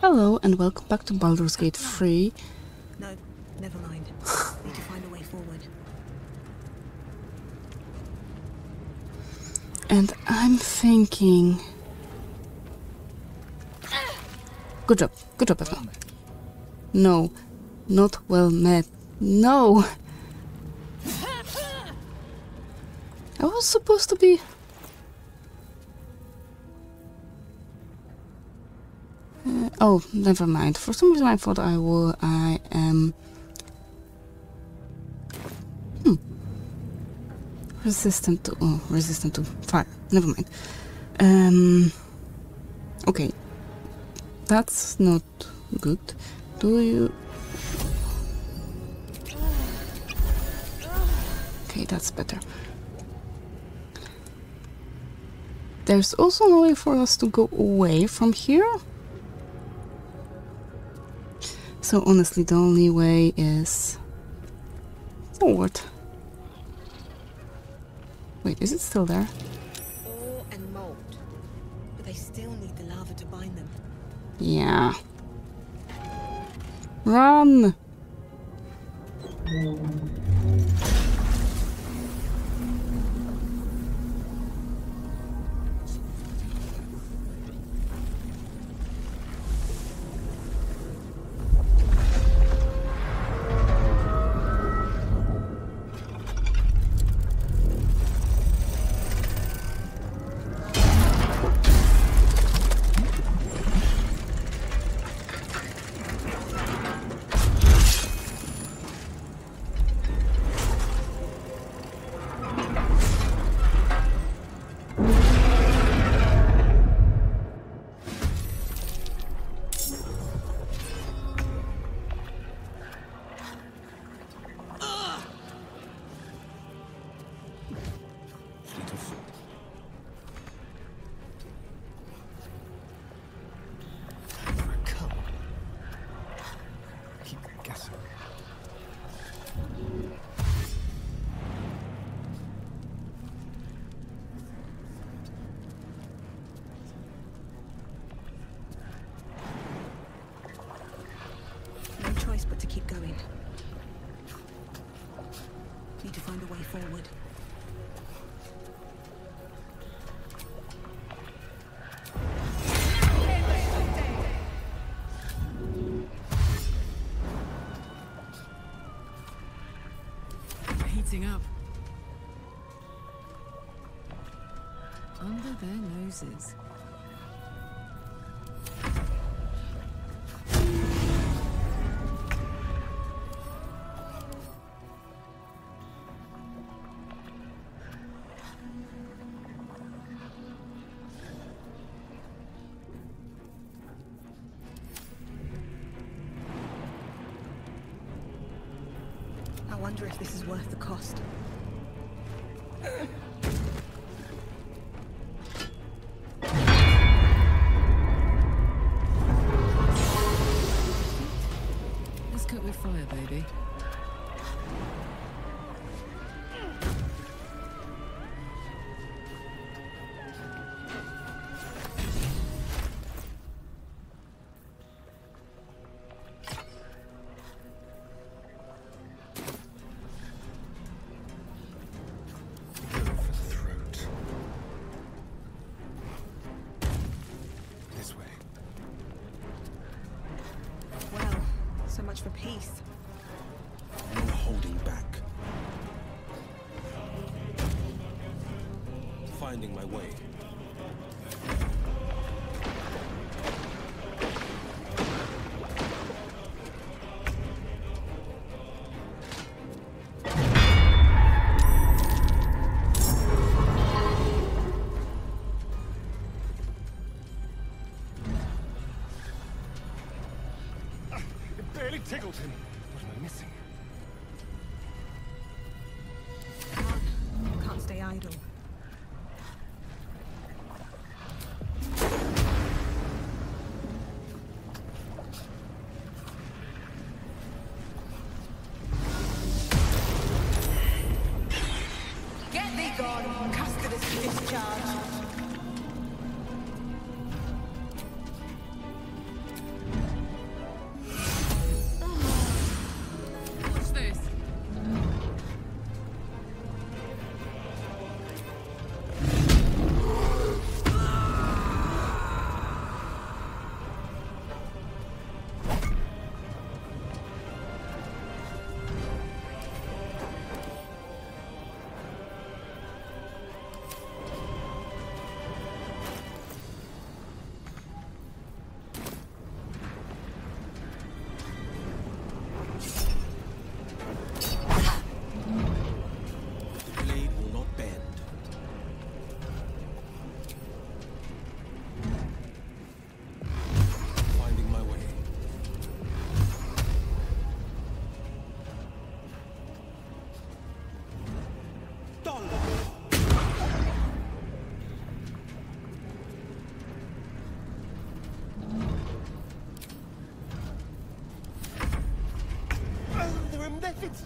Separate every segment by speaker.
Speaker 1: Hello and welcome back to Baldur's Gate 3.
Speaker 2: No, never mind. Need to find a way forward.
Speaker 1: And I'm thinking. Good job, good job, Eva. No, not well met. No! I was supposed to be. Uh, oh, never mind. For some reason, I thought I will. I am. Hmm. Resistant to. Oh, resistant to fire. Never mind. Um. Okay. That's not good. Do you. Okay, that's better. There's also no way for us to go away from here. So honestly, the only way is forward. Wait, is it still there?
Speaker 2: Ore and mold. But they still need the lava to bind them.
Speaker 1: Yeah. Run!
Speaker 2: I wonder if this is worth the cost. Much for peace.
Speaker 3: No holding back. Finding my way. It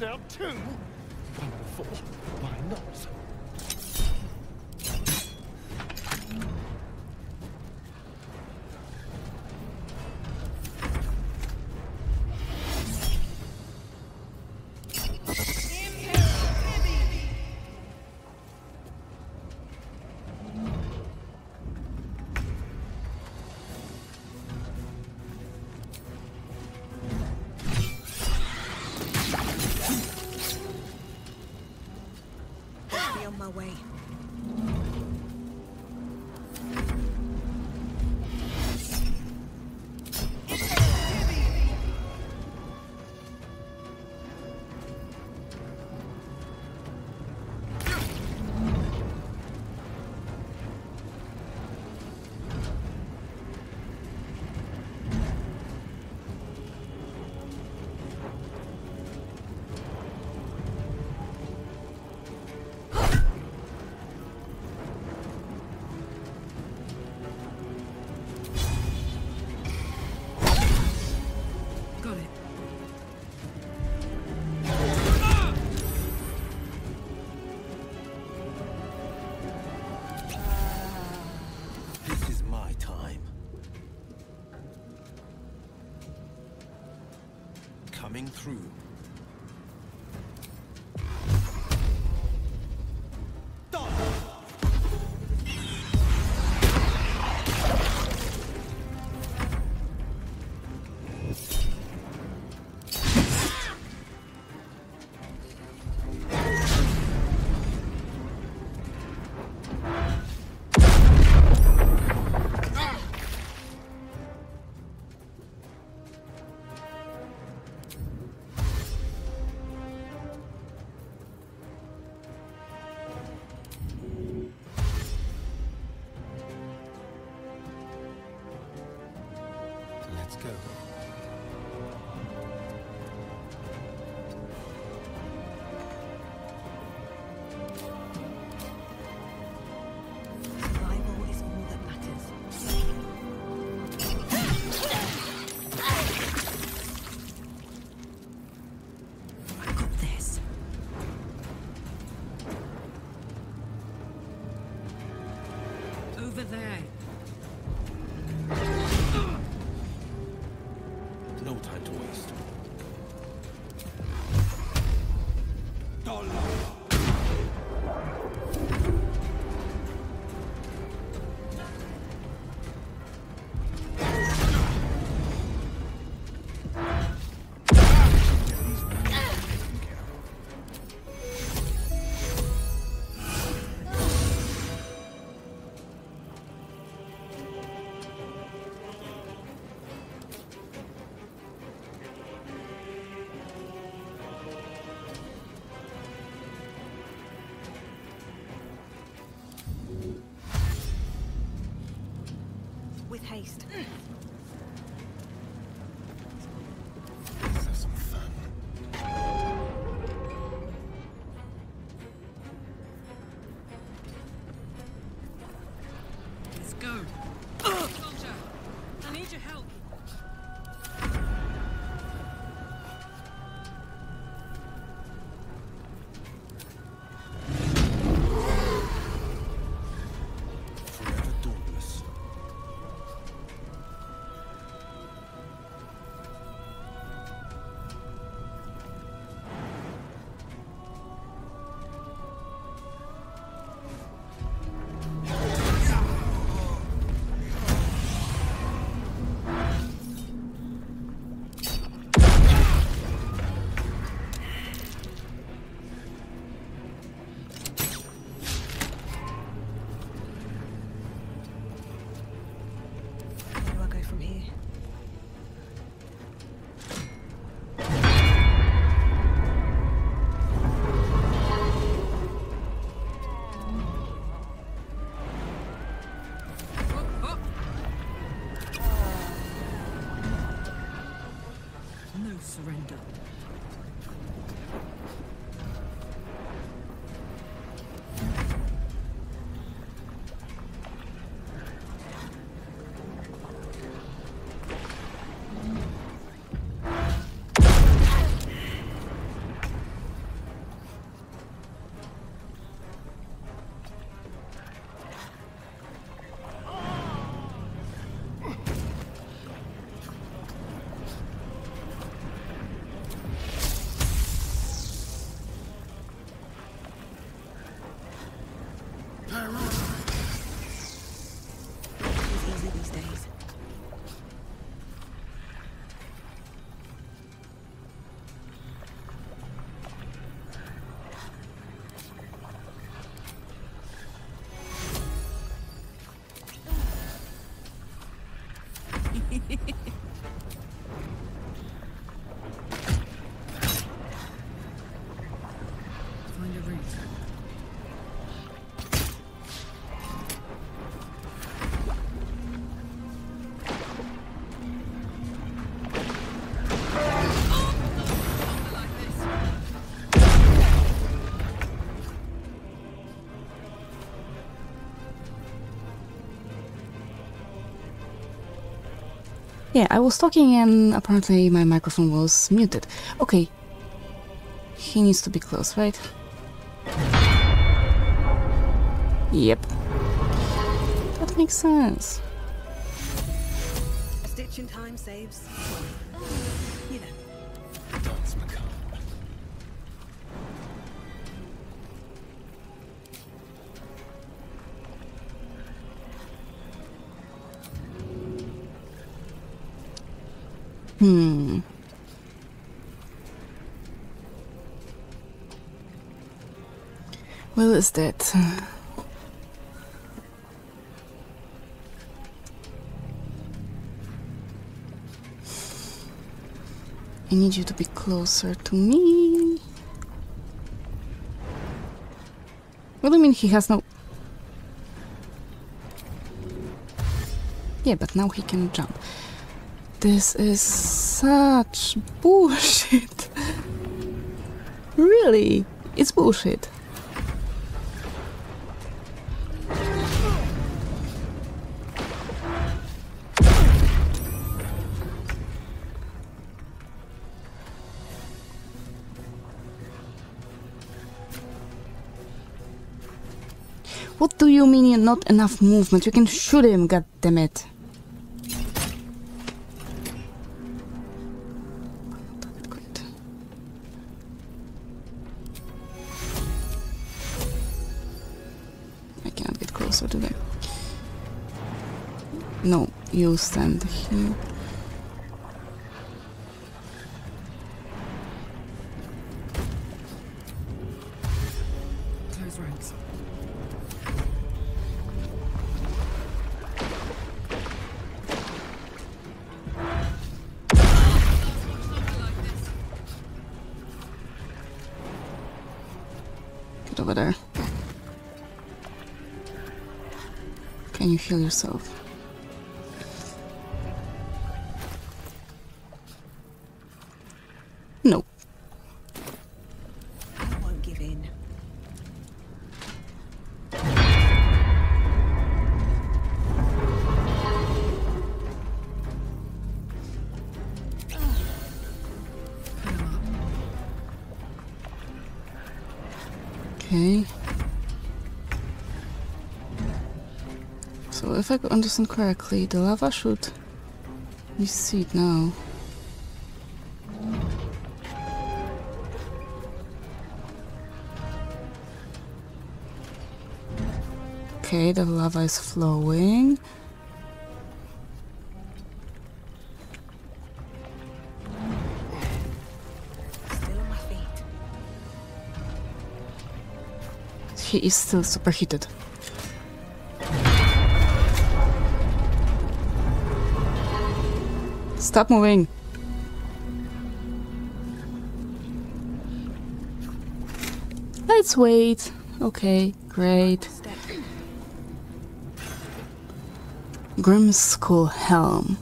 Speaker 4: methods now,
Speaker 5: through.
Speaker 1: Yeah, I was talking and apparently my microphone was muted. Okay. He needs to be close, right? Yep. That makes sense.
Speaker 2: A stitch in time saves.
Speaker 1: Hmm. Well, is that? I need you to be closer to me. What do you mean, he has no. Yeah, but now he can jump. This is such bullshit. really, it's bullshit. What do you mean you're not enough movement? You can shoot him, goddammit. Great. Stand here. Get over there. Can you heal yourself?
Speaker 2: I
Speaker 1: understand correctly, the lava should recede now. Okay, the lava is flowing.
Speaker 2: Still on my feet.
Speaker 1: He is still superheated. Stop moving. Let's wait. Okay, great. Grymskull Helm.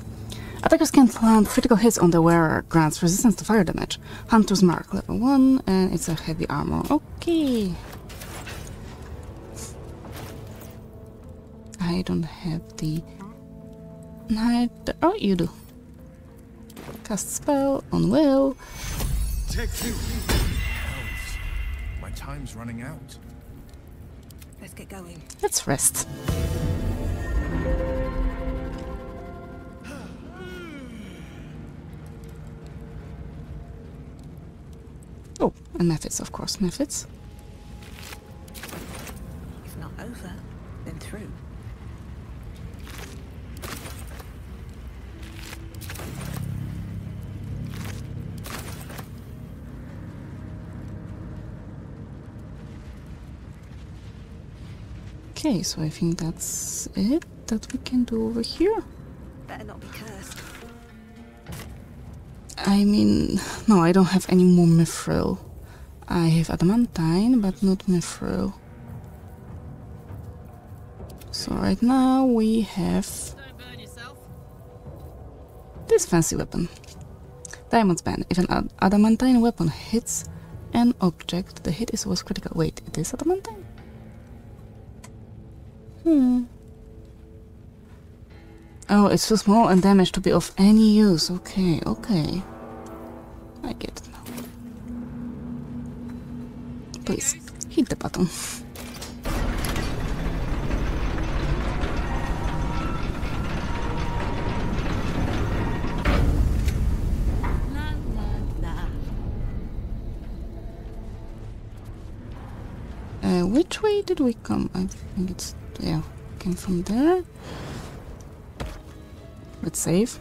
Speaker 1: Attackers can land critical hits on the wearer, grants resistance to fire damage. Hunter's Mark, level 1, and it's a heavy armor. Okay. I don't have the... Oh, you do. Cast spell on will.
Speaker 6: Take two. My time's running out.
Speaker 2: Let's get going.
Speaker 1: Let's rest. Oh, and methods, of course, methods.
Speaker 2: If not over, then through.
Speaker 1: Okay, so I think that's it that we can do over here.
Speaker 2: Better not be cursed.
Speaker 1: I mean, no, I don't have any more mithril. I have adamantine, but not mithril. So right now we have
Speaker 7: Don't burn yourself.
Speaker 1: this fancy weapon. Diamondsbane. If an ad- adamantine weapon hits an object, the hit is always critical. Wait, it is adamantine? Hmm. Oh, it's too small and damaged to be of any use. Okay, okay. I get it now. Please, hit the button. Uh, which way did we come? I think it's yeah, came from there. Let's save.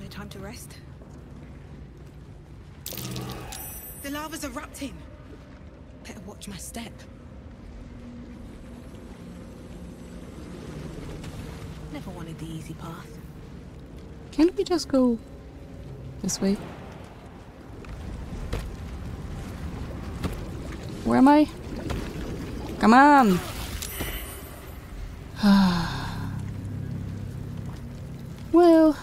Speaker 2: No time to rest. The lava's erupting. Better watch my step. Never wanted the easy path.
Speaker 1: Can't we just go this way? Where am I? Come on! well,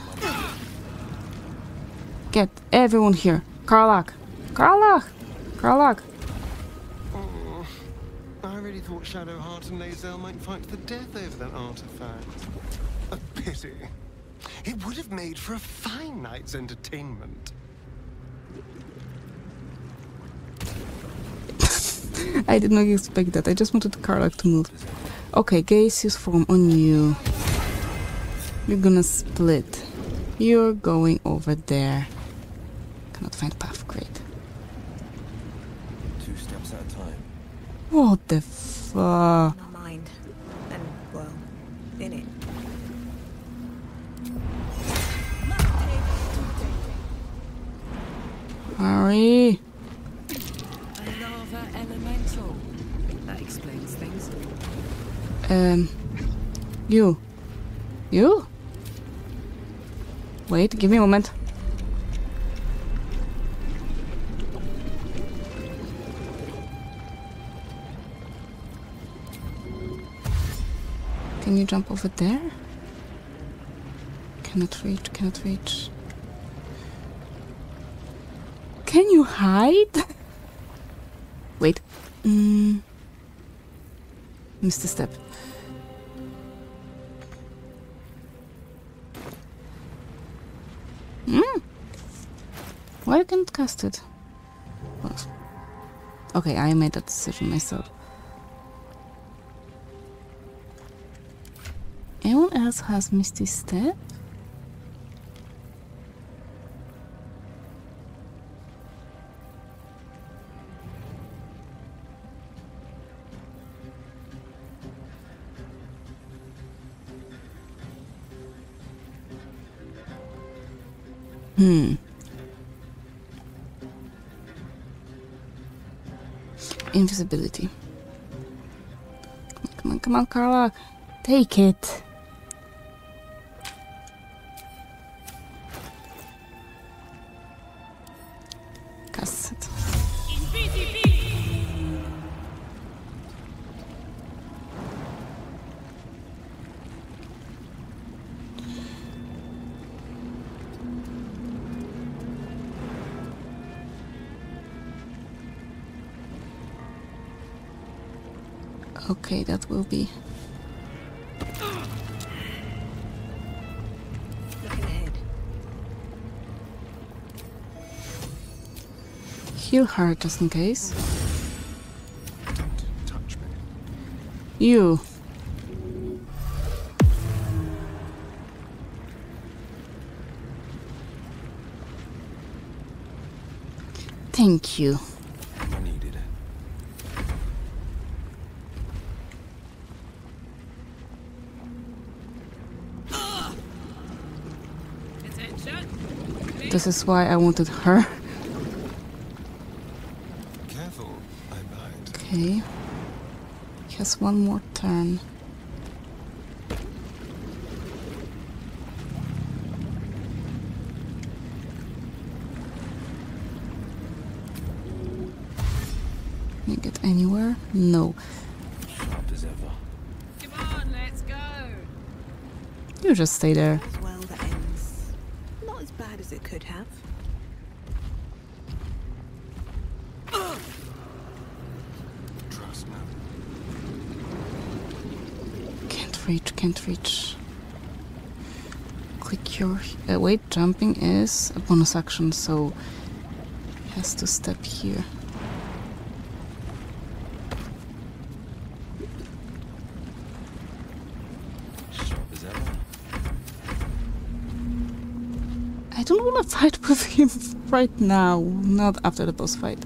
Speaker 1: get everyone here. Karlach! Karlach! Karlach!
Speaker 4: Oh, I really thought Shadowheart and Lae'zel might fight to the death over that artifact. A pity. It would have made for a fine night's entertainment.
Speaker 1: I did not expect that. I just wanted Karlach to move. Okay, gaseous form on you. You're gonna split. You're going over there. Cannot find path. Great.
Speaker 6: Two steps at a time.
Speaker 1: What the fuck?
Speaker 2: Not mind. And, well, in it.
Speaker 1: Hurry.
Speaker 7: A lava elemental. That explains things.
Speaker 1: Um. You. You? Wait, give me a moment. Can you jump over there? Cannot reach, cannot reach. Can you hide? Wait. Mm. A step. Mm. Why you can't cast it? Okay, I made that decision myself. Anyone else has Misty Step? Come on, come on, Carla. Take it. Her just in case.
Speaker 4: Don't touch me.
Speaker 1: You. Thank you.
Speaker 6: Needed.
Speaker 1: This is why I wanted her.
Speaker 4: Careful, I lied.
Speaker 1: Okay. He has one more turn. Can you get anywhere? No.
Speaker 6: Sharp as ever.
Speaker 7: Come on, let's go.
Speaker 1: You just stay there.
Speaker 2: As well that ends. Not as bad as it could have.
Speaker 1: Reach, can't reach. Click your. Uh, wait, jumping is a bonus action, so has to step here. I don't want to fight with him right now, not after the boss fight.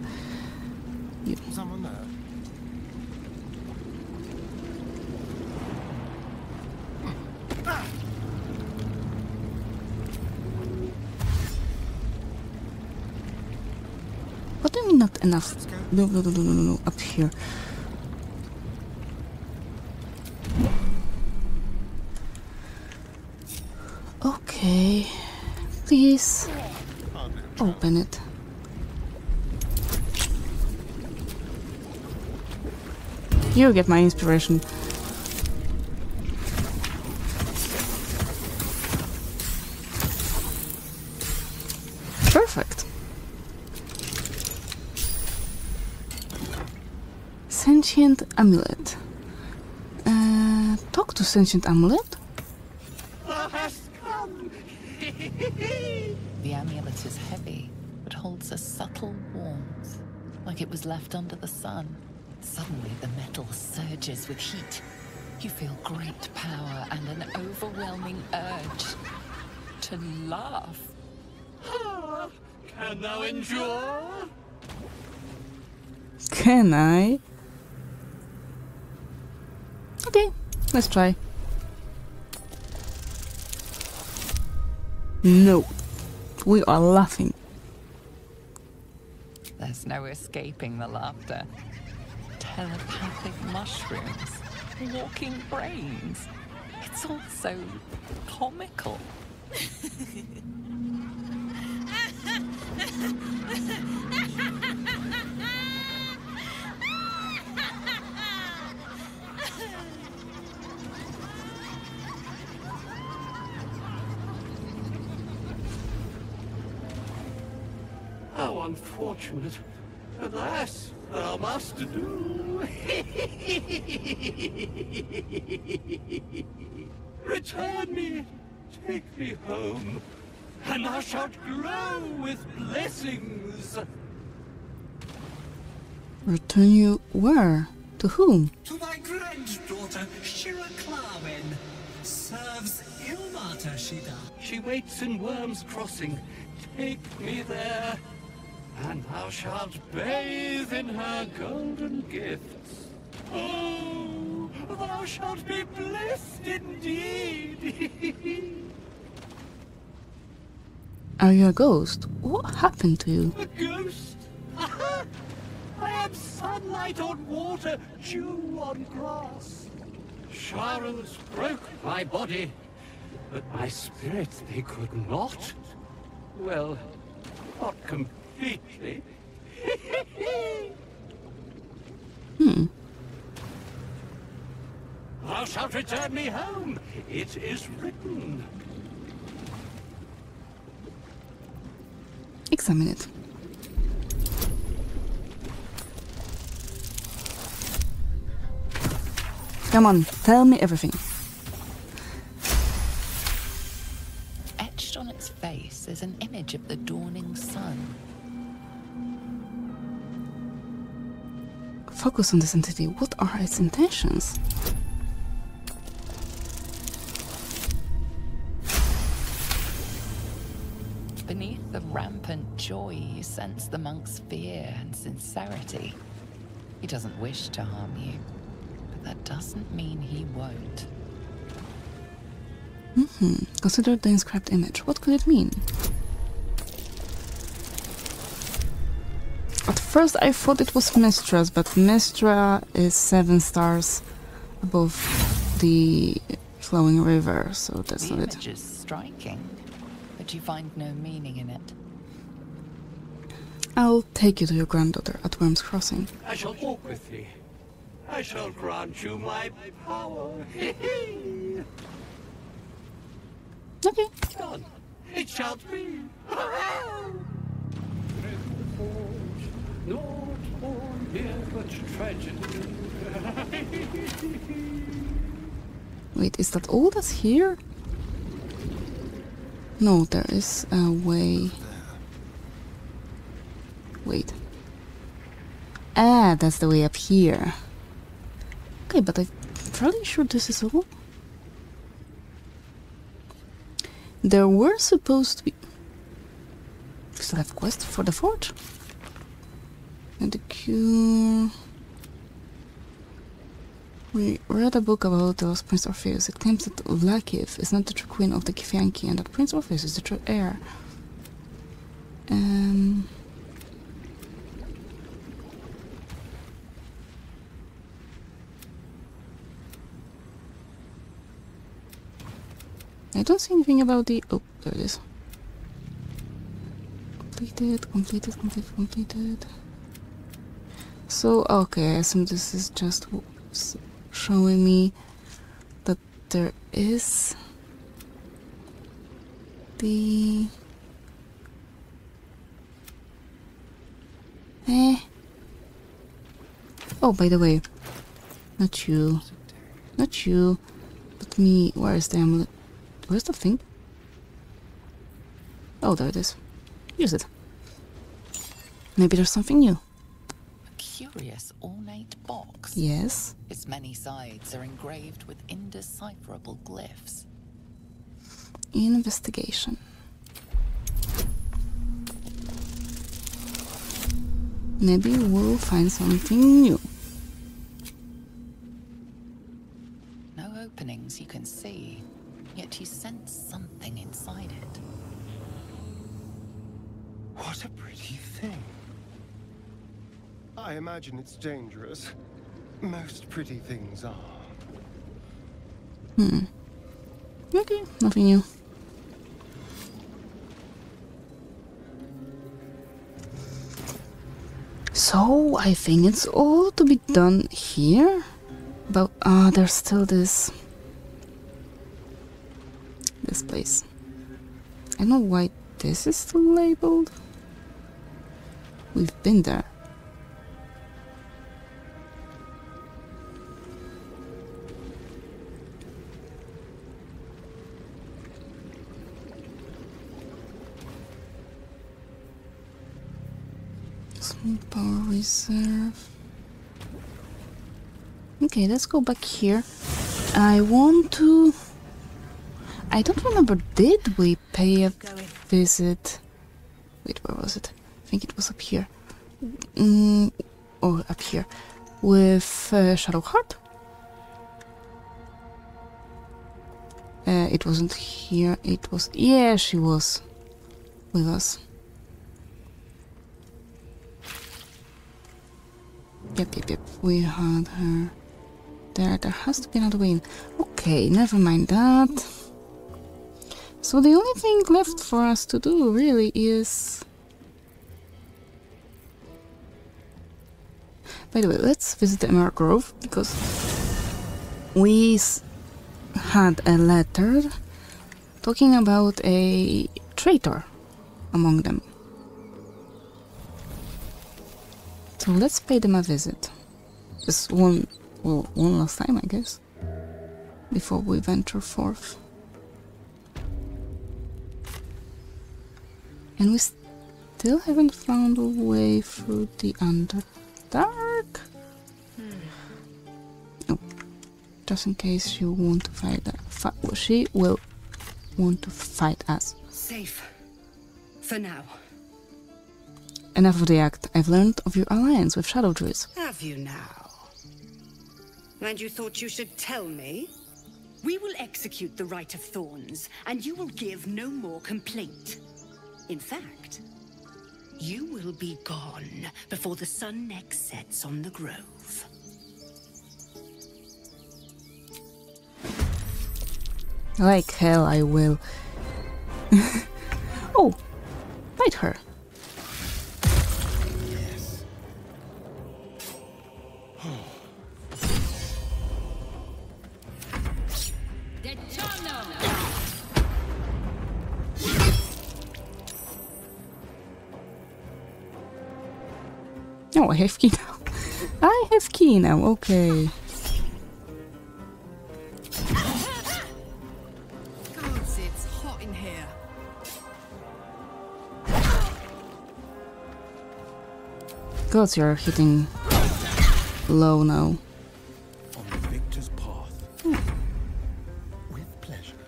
Speaker 1: No, no, no, no, no, no, up here. Okay, please open it. You get my inspiration. Sentient amulet. Uh, talk to sentient amulet.
Speaker 8: The amulet is heavy, but holds a subtle warmth, like it was left under the sun. Suddenly, the metal surges with heat. You feel great power and an overwhelming urge to laugh.
Speaker 3: Can thou endure?
Speaker 1: Can I? Okay, let's try. No, we are laughing.
Speaker 8: There's no escaping the laughter. Telepathic mushrooms, walking brains. It's all so comical.
Speaker 3: unfortunate. Alas, thou must do. Return me, take me home, and thou shalt grow with blessings.
Speaker 1: Return you where? To whom?
Speaker 9: To my granddaughter, Shira Clarwin. Serves Ilmater, she does.
Speaker 3: She waits in Wyrm's Crossing. Take me there, and thou shalt bathe in her golden gifts. Oh, thou shalt be blessed indeed.
Speaker 1: Are you a ghost? What happened to you?
Speaker 3: A ghost? I am sunlight on water, dew on grass. Sharrans broke my body, but my spirit they could not. Well, not completely.
Speaker 1: Hmm.
Speaker 3: Thou shalt return me home. It is written.
Speaker 1: Examine it. Come on, tell me everything.
Speaker 8: Etched on its face is an image of the dawning sun.
Speaker 1: Focus on this entity. What are its intentions?
Speaker 8: Beneath the rampant joy, you sense the monk's fear and sincerity. He doesn't wish to harm you, but that doesn't mean he won't.
Speaker 1: Hmm. Consider the inscribed image. What could it mean? At first I thought it was Mistress, but Mystra is seven stars above the flowing river, so that's
Speaker 8: the
Speaker 1: not
Speaker 8: image
Speaker 1: it.
Speaker 8: is striking, but you find no meaning in it.
Speaker 1: I'll take you to your granddaughter at Wyrm's Crossing.
Speaker 3: I shall walk with thee. I shall grant you my power.
Speaker 1: Okay.
Speaker 3: Done. It shall be.
Speaker 1: Wait, is that all that's here? No, there is a way. Wait. Ah, that's the way up here. Okay, but I'm fairly sure this is all. There were supposed to be. Still have quest for the fort? And the cure. We read a book about the lost Prince Orpheus. It claims that Vlaakith is not the true queen of the githyanki and that Prince Orpheus is the true heir. Um. I don't see anything about the. Oh, there it is. Completed, completed, completed, completed. So, okay, I assume this is just showing me that there is the. Eh. Oh, by the way, not you, not you, but me. Where is the amulet? Where's the thing? Oh, there it is. Use it. Maybe there's something new.
Speaker 8: Curious ornate box.
Speaker 1: Yes.
Speaker 8: Its many sides are engraved with indecipherable glyphs.
Speaker 1: Investigation. Maybe we'll find something new.
Speaker 4: It's dangerous. Most pretty things are. Hmm.
Speaker 1: Okay, nothing new. So I think it's all to be done here. But ah, there's still this this place. I don't know why this is still labeled. We've been there. Reserve. Okay, let's go back here. I want to. I don't remember. Did we pay a visit? Wait, where was it? I think it was up here. Mm, or up here with uh, Shadowheart. Uh, it wasn't here. It was. Yeah, she was with us. Yep, yep, yep. We had her there. There has to be another way. Okay, never mind that. So the only thing left for us to do really is. By the way, let's visit the Emerald Grove because we had a letter talking about a traitor among them. So let's pay them a visit. Just one, well, one last time, I guess, before we venture forth. And we still haven't found a way through the Underdark. Oh, just in case you want to fight, uh, fi- well, she will want to fight us.
Speaker 2: Safe. For now.
Speaker 1: Enough of the act. I've learned of your alliance with Shadow Druids.
Speaker 2: Have you now? And you thought you should tell me? We will execute the Rite of Thorns, and you will give no more complaint. In fact, you will be gone before the sun next sets on the grove.
Speaker 1: Like hell, I will. oh, fight her. I have key now. I have key now, okay. God, you're hitting low now.
Speaker 6: On the victor's path. Hmm.
Speaker 4: With pleasure.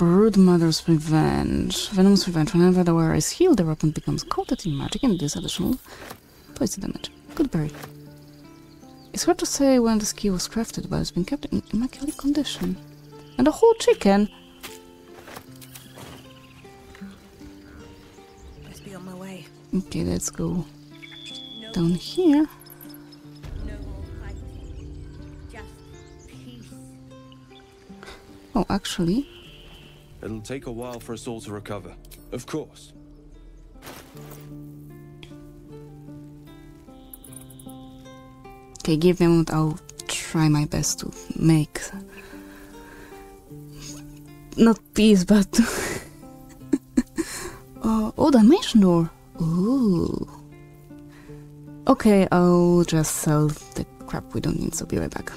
Speaker 1: Brood Mother's Revenge. Venom's Revenge. Whenever the wearer is healed, the weapon becomes coated in magic and deals additional poison damage. Good berry. It's hard to say when the skill was crafted, but it's been kept in immaculate condition. And a whole chicken!
Speaker 7: Let's be on my way.
Speaker 1: Okay, let's go down here.
Speaker 2: No more. Just peace.
Speaker 1: Oh, actually,
Speaker 10: It'll take a while for us all to recover. Of course.
Speaker 1: okay, give me a moment. I'll try my best to make not peace, but uh, oh, dimension door. Ooh. Okay, I'll just sell the crap we don't need. So be right back.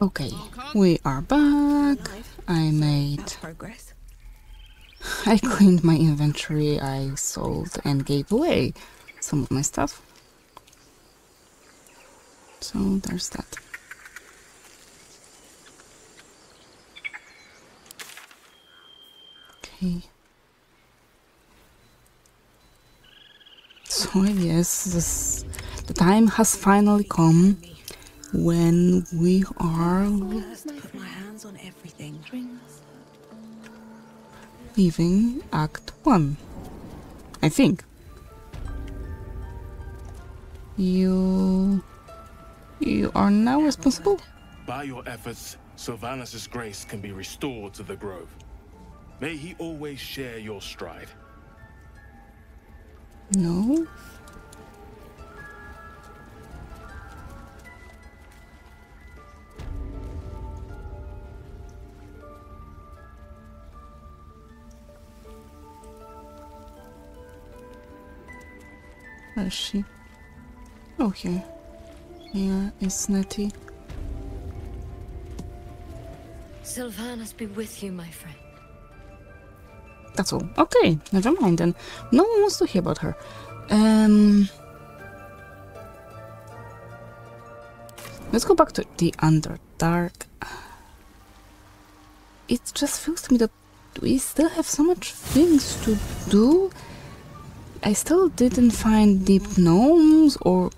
Speaker 1: Okay, we are back. I made
Speaker 7: That's progress.
Speaker 1: I cleaned my inventory, I sold and gave away some of my stuff. So there's that. Okay. So yes, this, the time has finally come when we are
Speaker 7: Put my everything.
Speaker 1: leaving Act 1. I think. You. You are now responsible?
Speaker 6: By your efforts, Silvanus' grace can be restored to the grove. May he always share your stride.
Speaker 1: No. Where is she? Oh, here. Here is Nettie.
Speaker 11: Silvanus be with you, my friend.
Speaker 1: That's all. Okay, never mind then. No one wants to hear about her. Um. Let's go back to the Underdark. It just feels to me that we still have so much things to do. I still didn't find deep gnomes or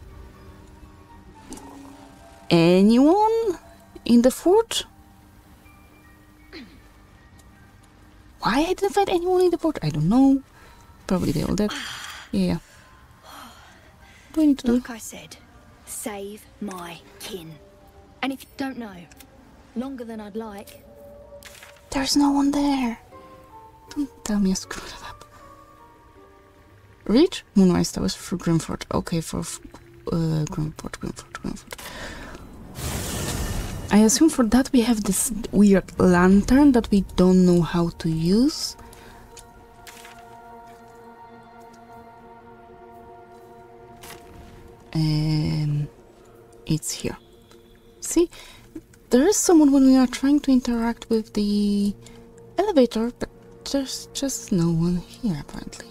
Speaker 1: anyone in the fort. Why I didn't find anyone in the fort? I don't know. Probably they all dead. Yeah. What do I need to do?
Speaker 11: Like I said, save my kin. And if you don't know, longer than I'd like,
Speaker 1: There's no one there. Don't tell me I screwed up. Reach Moonrise Towers for Grimford. Okay, for uh, Grimford, Grimford, Grimford. I assume for that we have this weird lantern that we don't know how to use. Um, it's here. See, there is someone when we are trying to interact with the elevator, but there's just no one here apparently.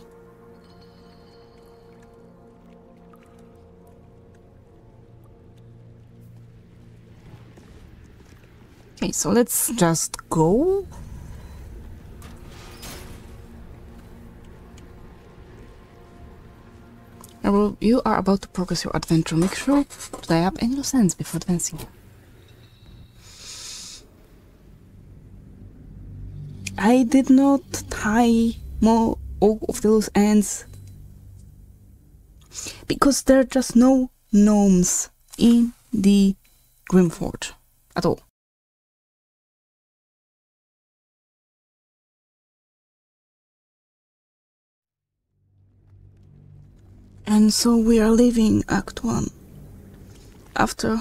Speaker 1: Okay, so let's just go. You are about to progress your adventure. Make sure to tie up any loose ends before advancing. I did not tie more all of the loose ends because there are just no gnomes in the Grymforge at all. And so we are leaving Act 1 after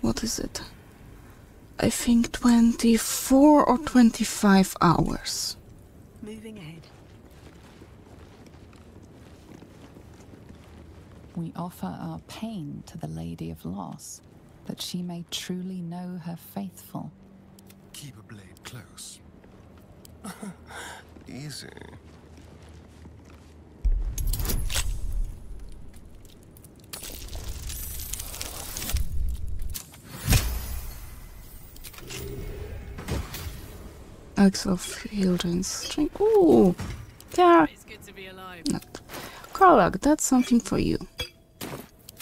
Speaker 1: what is it? I think 24 or 25 hours.
Speaker 7: Moving ahead.
Speaker 8: We offer our pain to the Lady of Loss, that she may truly know her faithful.
Speaker 4: Keep a blade close. Easy.
Speaker 1: Axe of Children's Strength. Ooh! Car.
Speaker 7: It's good to be alive.
Speaker 1: Not. Karlach, that's something for you.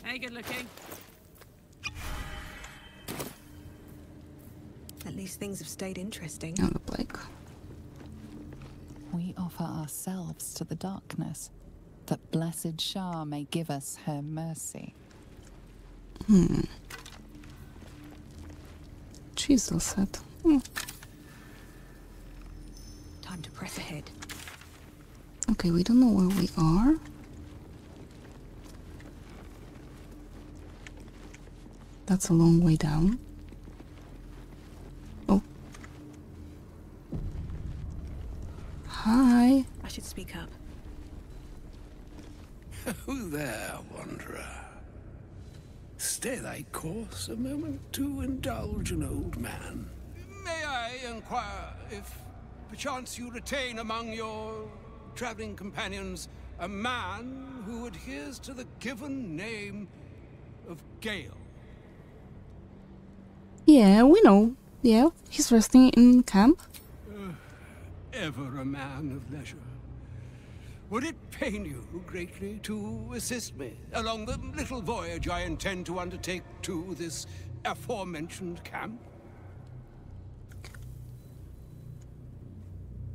Speaker 7: Hey, good looking.
Speaker 2: At least things have stayed interesting.
Speaker 1: And the Blake.
Speaker 8: We offer ourselves to the darkness, that blessed Shar may give us her mercy.
Speaker 1: Hmm. Chisel set. Hmm.
Speaker 2: Time to press ahead.
Speaker 1: Okay, we don't know where we are. That's a long way down. Oh. Hi.
Speaker 2: I should speak up.
Speaker 12: Who there, wanderer? Stay thy course a moment to indulge an old man. May I inquire if perchance you retain among your traveling companions a man who adheres to the given name of Gale?
Speaker 1: Yeah, we know. Yeah, he's resting in camp.
Speaker 12: Uh, ever a man of leisure. Would it pain you greatly to assist me along the little voyage I intend to undertake to this aforementioned camp?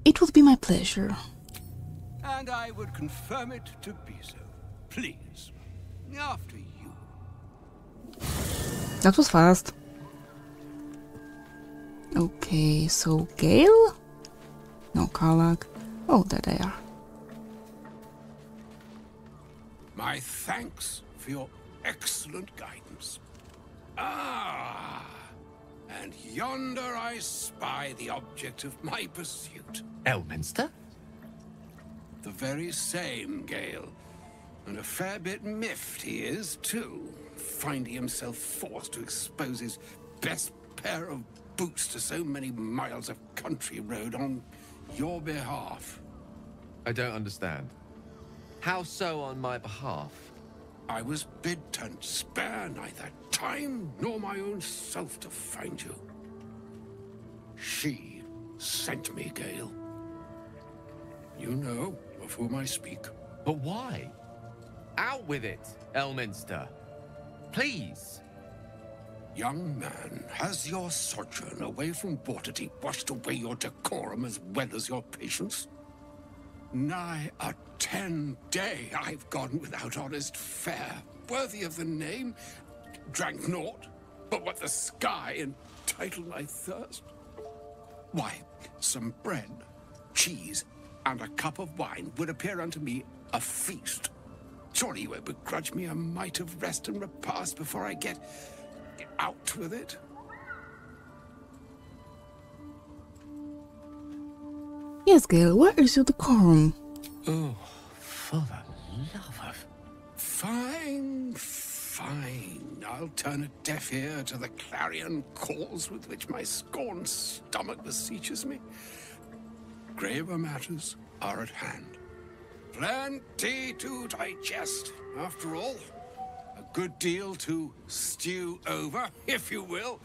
Speaker 1: It would be my pleasure.
Speaker 12: And I would confirm it to be so. Please. After you.
Speaker 1: That was fast. Okay, so Gale? No, Karlach. Oh, there they are.
Speaker 12: My thanks for your excellent guidance. Ah! And yonder I spy the object of my pursuit.
Speaker 13: Elminster?
Speaker 12: The very same, Gale. And a fair bit miffed he is, too, finding himself forced to expose his best pair of boots to so many miles of country road on your behalf.
Speaker 13: I don't understand. How so on my behalf?
Speaker 12: I was bid to spare neither time nor my own self to find you. She sent me, Gale. You know of whom I speak.
Speaker 13: But why? Out with it, Elminster. Please.
Speaker 12: Young man, has your sojourn away from Waterdeep washed away your decorum as well as your patience? Nigh a ten day I've gone without honest fare, worthy of the name. Drank naught, but what the sky entitled my thirst. Why, some bread, cheese, and a cup of wine would appear unto me a feast. Surely you won't begrudge me a mite of rest and repast before I get out with it?
Speaker 1: Yes, Gale, where is your decorum?
Speaker 12: Oh, for the love of... Fine, fine. I'll turn a deaf ear to the clarion calls with which my scorned stomach beseeches me. Graver matters are at hand. Plenty to digest, after all. A good deal to stew over, if you will.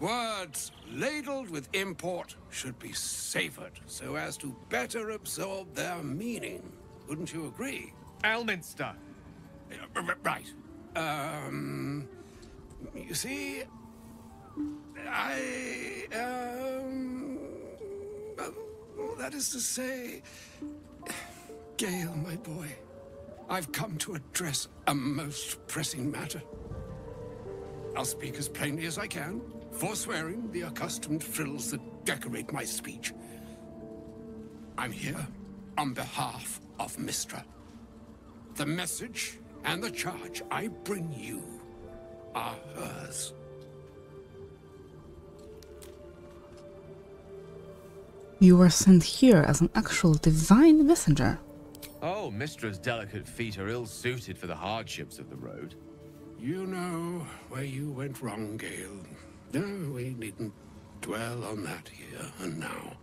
Speaker 12: Words ladled with import should be savored so as to better absorb their meaning. Wouldn't you agree?
Speaker 13: Elminster.
Speaker 12: Uh, Right. Um. You see, I um. That is to say, Gale, my boy, I've come to address a most pressing matter. I'll speak as plainly as I can, forswearing the accustomed frills that decorate my speech. I'm here on behalf of Mystra. The message and the charge I bring you are hers.
Speaker 1: You were sent here as an actual divine messenger.
Speaker 13: Oh, Mystra's delicate feet are ill suited for the hardships of the road.
Speaker 12: You know where you went wrong, Gale. No, we needn't dwell on that here and now.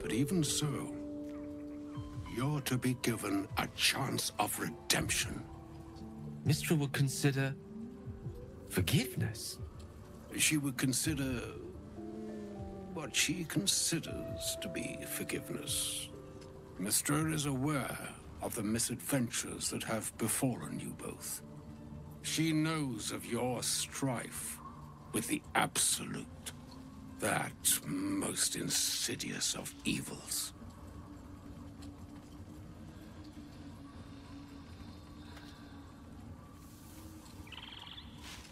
Speaker 12: But even so, you're to be given a chance of redemption.
Speaker 13: Mystra would consider forgiveness.
Speaker 12: She would consider what she considers to be forgiveness. Mystra is aware of the misadventures that have befallen you both. She knows of your strife with the Absolute, that most insidious of evils.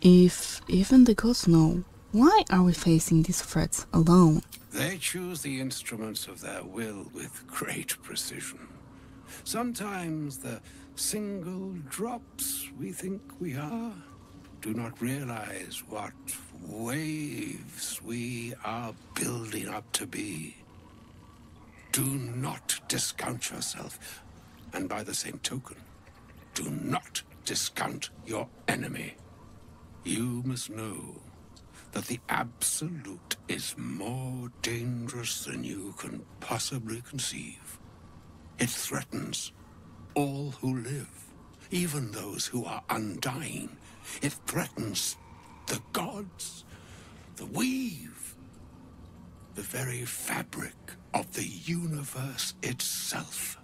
Speaker 1: If even the gods know, why are we facing these threats alone?
Speaker 12: They choose the instruments of their will with great precision. Sometimes the single drops we think we are do not realize what waves we are building up to be. Do not discount yourself, and by the same token, do not discount your enemy. You must know that the Absolute is more dangerous than you can possibly conceive. It threatens all who live, even those who are undying. It threatens the gods, the weave, the very fabric of the universe itself.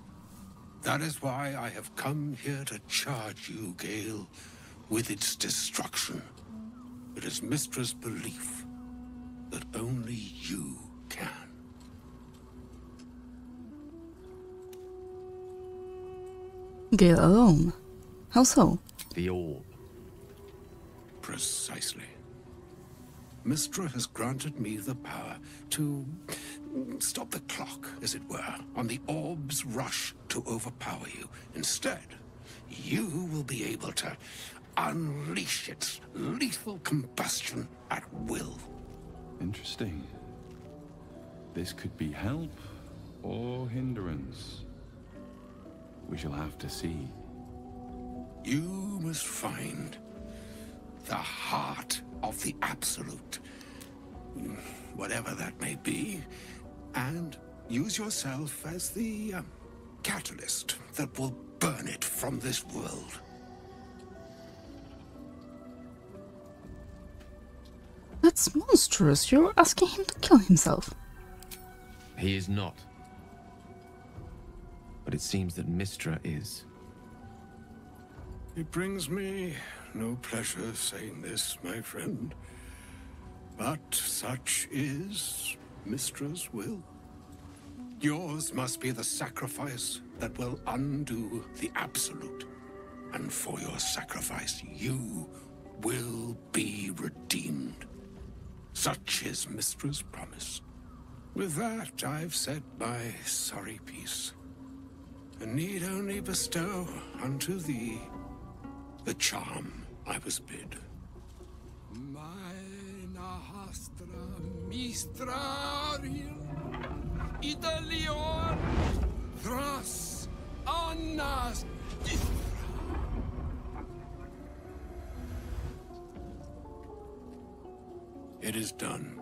Speaker 12: That is why I have come here to charge you, Gale, with its destruction. It is Mystra's belief that only you can.
Speaker 1: Gale alone. How so?
Speaker 13: The orb.
Speaker 12: Precisely. Mystra has granted me the power to stop the clock, as it were, on the orb's rush to overpower you. Instead, you will be able to unleash its lethal combustion at will.
Speaker 14: Interesting. This could be help or hindrance. We shall have to see.
Speaker 12: You must find the heart of the Absolute, whatever that may be, and use yourself as the uh, catalyst that will burn it from this world.
Speaker 1: That's monstrous. You're asking him to kill himself.
Speaker 13: He is not. But it seems that Mystra is.
Speaker 12: It brings me no pleasure saying this, my friend. But such is Mystra's will. Yours must be the sacrifice that will undo the Absolute. And for your sacrifice, you will be redeemed. Such is Mystra's promise. With that, I've said my sorry piece, and need only bestow unto thee the charm I was bid.
Speaker 3: Hastra Idalior Thras Annas
Speaker 12: It is done.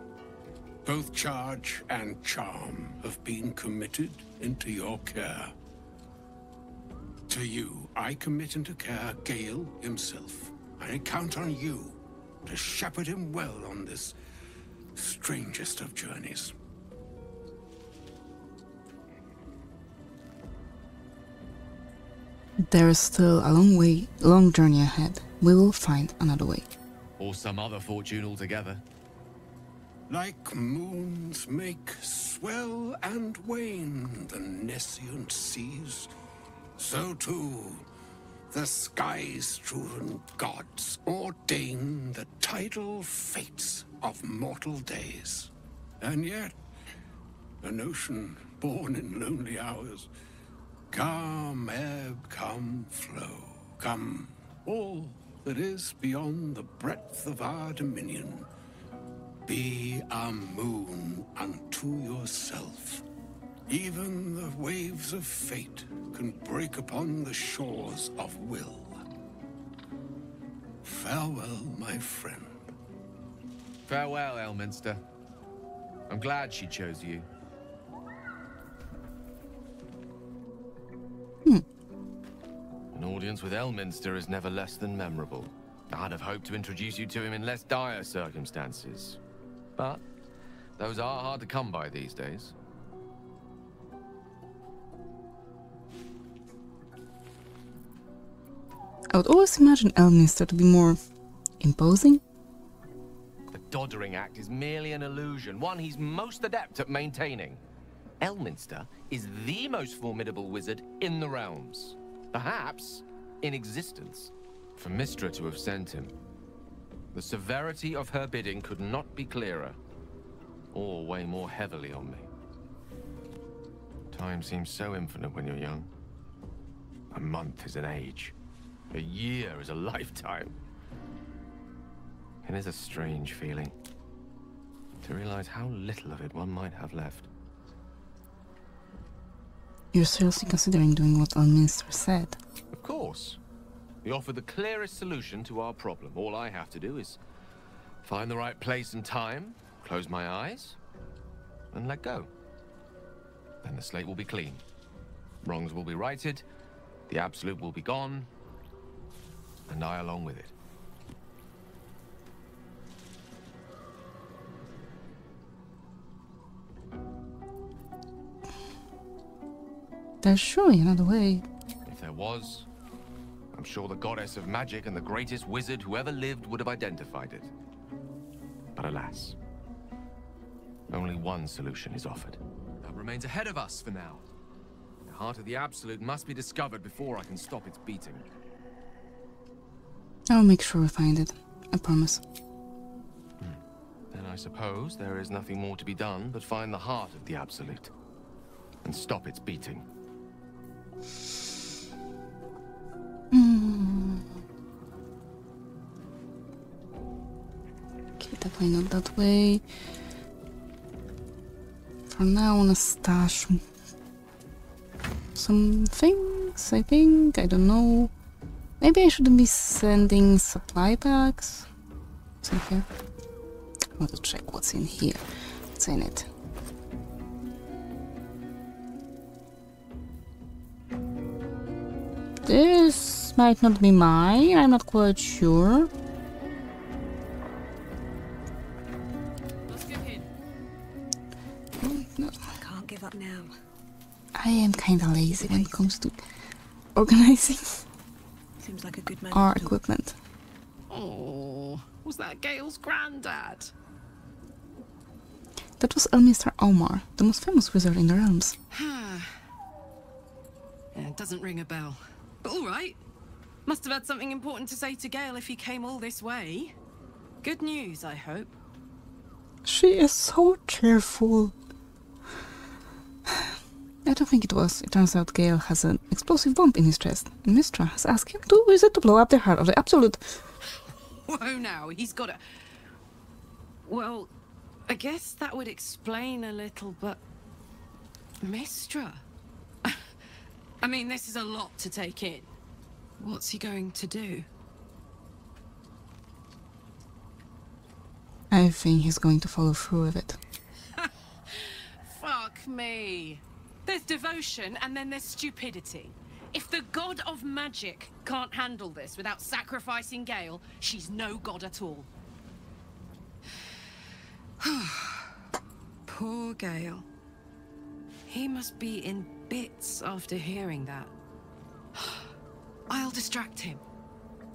Speaker 12: Both charge and charm have been committed into your care. To you, I commit into care Gale himself. I count on you to shepherd him well on this strangest of journeys.
Speaker 1: There is still a long way, long journey ahead. We will find another way.
Speaker 13: Or some other fortune altogether.
Speaker 12: Like moons make swell and wane the nescient seas, so too the sky-strewn gods ordain the tidal fates of mortal days. And yet, an ocean born in lonely hours, come ebb, come flow, come all that is beyond the breadth of our dominion. Be a moon unto yourself. Even the waves of fate can break upon the shores of will. Farewell, my friend.
Speaker 13: Farewell, Elminster. I'm glad she chose you. Hmm. An audience with Elminster is never less than memorable. I'd have hoped to introduce you to him in less dire circumstances. But those are hard to come by these days.
Speaker 1: I would always imagine Elminster to be more imposing.
Speaker 13: The Doddering Act is merely an illusion, one he's most adept at maintaining. Elminster is the most formidable wizard in the realms. Perhaps in existence. For Mystra to have sent him. The severity of her bidding could not be clearer. Or weigh more heavily on me. Time seems so infinite when you're young. A month is an age. A year is a lifetime. It is a strange feeling. To realize how little of it one might have left.
Speaker 1: You're seriously considering doing what Elminster said.
Speaker 13: Of course. We offer the clearest solution to our problem. All I have to do is find the right place and time, close my eyes, and let go. Then the slate will be clean. Wrongs will be righted, the Absolute will be gone, and I along with it.
Speaker 1: There's surely another way.
Speaker 13: If there was, I'm sure the goddess of magic and the greatest wizard who ever lived would have identified it. But alas, only one solution is offered. That remains ahead of us for now. The heart of the Absolute must be discovered before I can stop its beating.
Speaker 1: I'll make sure we find it. I promise.
Speaker 13: Then I suppose there is nothing more to be done but find the heart of the Absolute and stop its beating.
Speaker 1: Mm. Okay, definitely not that way. For now, I wanna stash some things, I think. I don't know. Maybe I shouldn't be sending supply packs. What's in here? I want to check what's in here. What's in it? This might not be mine, I'm not quite sure.
Speaker 15: Can't give up now.
Speaker 1: I am kinda lazy when it comes to organizing
Speaker 15: Seems like a good man.
Speaker 1: our equipment.
Speaker 7: Oh, was that Gale's granddad?
Speaker 1: That was Elminster Aumar, the most famous wizard in the realms.
Speaker 7: yeah, it doesn't ring a bell. But all right. Must have had something important to say to Gale if he came all this way. Good news, I hope.
Speaker 1: She is so cheerful. I don't think it was. It turns out Gale has an explosive bomb in his chest, and Mystra has asked him to use it to blow up the heart of the Absolute.
Speaker 7: Whoa, now he's got a. Well, I guess that would explain a little, but Mystra. I mean, this is a lot to take in. What's he going to do?
Speaker 1: I think he's going to follow through with it.
Speaker 7: Fuck me. There's devotion and then there's stupidity. If the god of magic can't handle this without sacrificing Gale, she's no god at all. Poor Gale. He must be in bits after hearing that. I'll distract him.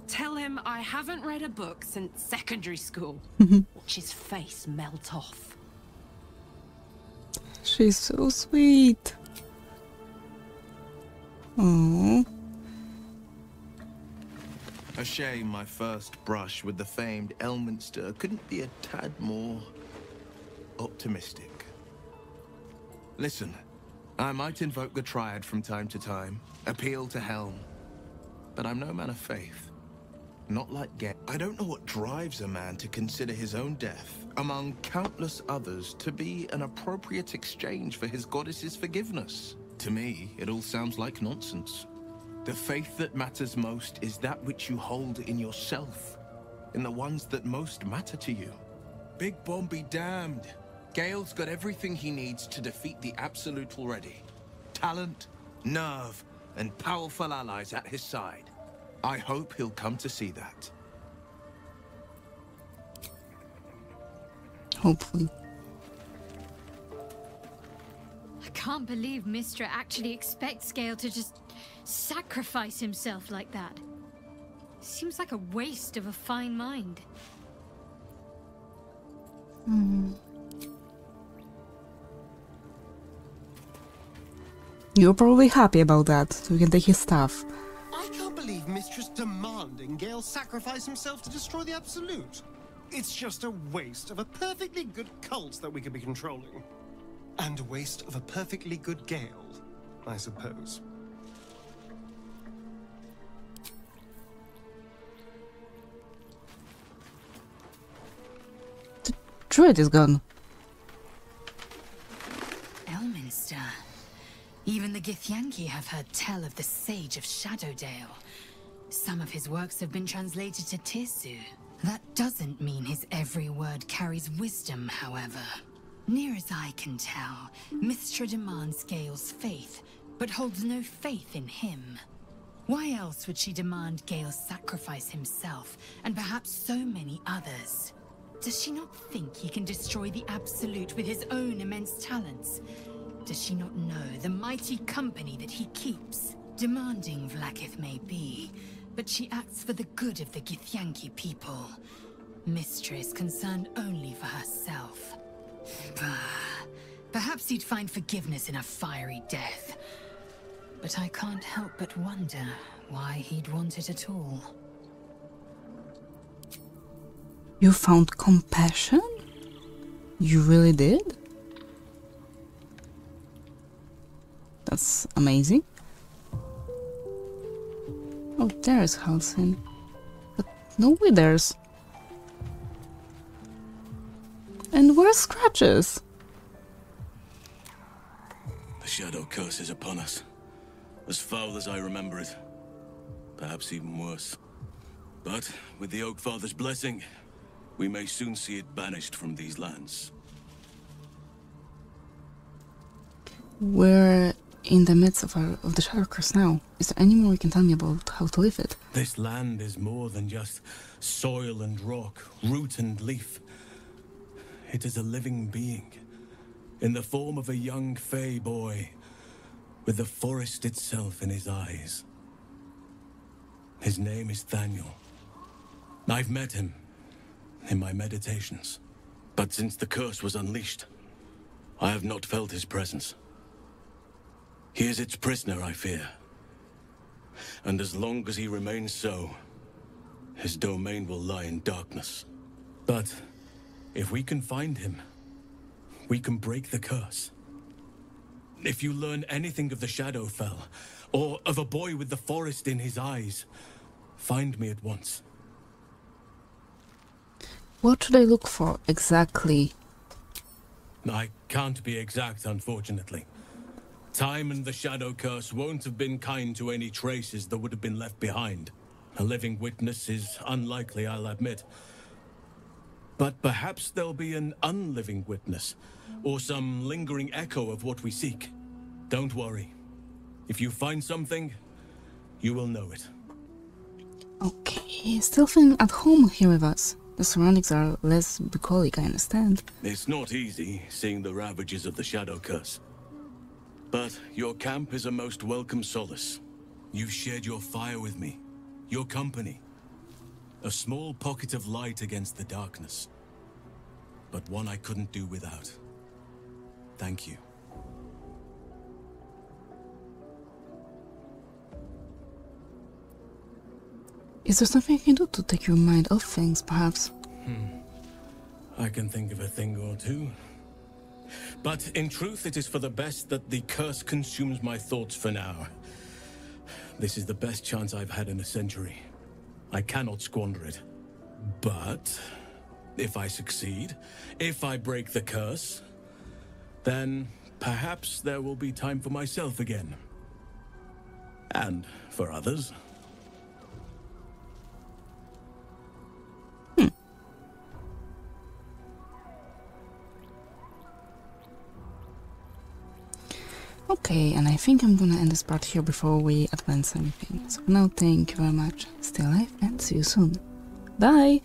Speaker 7: Tell him I haven't read a book since secondary school. Watch his face melt off.
Speaker 1: She's so sweet.
Speaker 5: A shame my first brush with the famed Elminster couldn't be a tad more optimistic. Listen, I might invoke the Triad from time to time, appeal to Helm, but I'm no man of faith. Not like Get. I don't know what drives a man to consider his own death, among countless others, to be an appropriate exchange for his goddess's forgiveness. To me, it all sounds like nonsense. The faith that matters most is that which you hold in yourself, in the ones that most matter to you. Big Bomb be damned. Gale's got everything he needs to defeat the Absolute already. Talent, nerve, and powerful allies at his side. I hope he'll come to see that.
Speaker 1: Hopefully.
Speaker 16: Can't believe Mystra actually expects Gale to just sacrifice himself like that. Seems like a waste of a fine mind.
Speaker 1: Hmm. You're probably happy about that, so we can take his stuff.
Speaker 4: I can't believe Mystra's demanding Gale sacrifice himself to destroy the Absolute. It's just a waste of a perfectly good cult that we could be controlling. And a waste of a perfectly good Gale, I suppose.
Speaker 1: The druid is gone.
Speaker 17: Elminster. Even the Githyanki have heard tell of the Sage of Shadowdale. Some of his works have been translated to Tir'su. That doesn't mean his every word carries wisdom, however. Near as I can tell, Mystra demands Gale's faith, but holds no faith in him. Why else would she demand Gale sacrifice himself, and perhaps so many others? Does she not think he can destroy the Absolute with his own immense talents? Does she not know the mighty company that he keeps? Demanding Vlaakith may be, but she acts for the good of the Githyanki people. Mystra's concerned only for herself. Perhaps he'd find forgiveness in a fiery death. But I can't help but wonder why he'd want it at all.
Speaker 1: You found compassion? You really did? That's amazing. Oh, there's Halsin. But no Withers. And where's Scratches?
Speaker 18: The Shadow Curse is upon us. As foul as I remember it. Perhaps even worse. But with the Oak Father's blessing, we may soon see it banished from these lands.
Speaker 1: We're in the midst of, our, of the Shadow Curse now. Is there any more you can tell me about how to live it?
Speaker 6: This land is more than just soil and rock, root and leaf. It is a living being, in the form of a young Fey boy, with the forest itself in his eyes. His name is Thaniel. I've met him in my meditations.
Speaker 18: But since the curse was unleashed, I have not felt his presence. He is its prisoner, I fear. And as long as he remains so, his domain will lie in darkness.
Speaker 6: But if we can find him, we can break the curse. If you learn anything of the Shadowfell, or of a boy with the forest in his eyes, find me at once.
Speaker 1: What should I look for exactly?
Speaker 6: I can't be exact, unfortunately. Time and the Shadow Curse won't have been kind to any traces that would have been left behind. A living witness is unlikely, I'll admit. But perhaps there'll be an unliving witness, or some lingering echo of what we seek. Don't worry. If you find something, you will know it.
Speaker 1: Okay, still feeling at home here with us. The surroundings are less bucolic, I understand.
Speaker 18: It's not easy seeing the ravages of the Shadow Curse. But your camp is a most welcome solace.
Speaker 6: You've shared your fire with me, your company. A small pocket of light against the darkness. But one I couldn't do without. Thank you.
Speaker 1: Is there something I can do to take your mind off things, perhaps?
Speaker 6: Hmm. I can think of a thing or two. But in truth, it is for the best that the curse consumes my thoughts for now. This is the best chance I've had in a century. I cannot squander it. But if I succeed, if I break the curse, then perhaps there will be time for myself again. And for others.
Speaker 1: Okay, and I think I'm gonna end this part here before we advance anything. So now, thank you very much, stay alive, and see you soon. Bye!